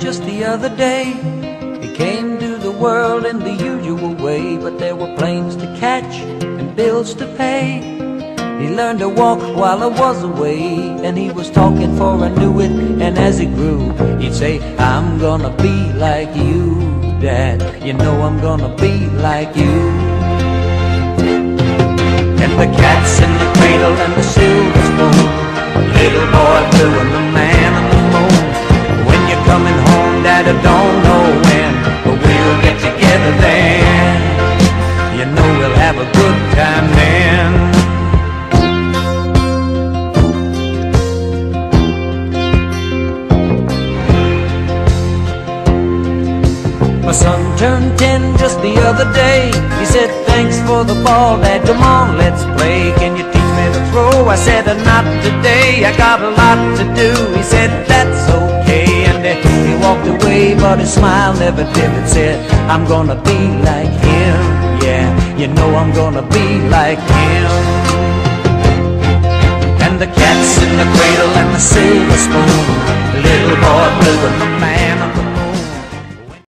just the other day. He came to the world in the usual way, but there were planes to catch and bills to pay. He learned to walk while I was away, and he was talking for I knew it. And as he grew, he'd say, I'm gonna be like you, Dad. You know I'm gonna be like you. And the cat's in the cradle and the silver spoon. Little boy blue and turned ten just the other day. He said, Thanks for the ball, Dad. Come on, let's play. Can you teach me to throw? I said, "Uh, Not today. I got a lot to do. He said, That's okay. And uh, he walked away, but his smile never dimmed. Said, I'm gonna be like him. Yeah, you know I'm gonna be like him. And the cat's in the cradle and the silver spoon. Little boy blue and the man.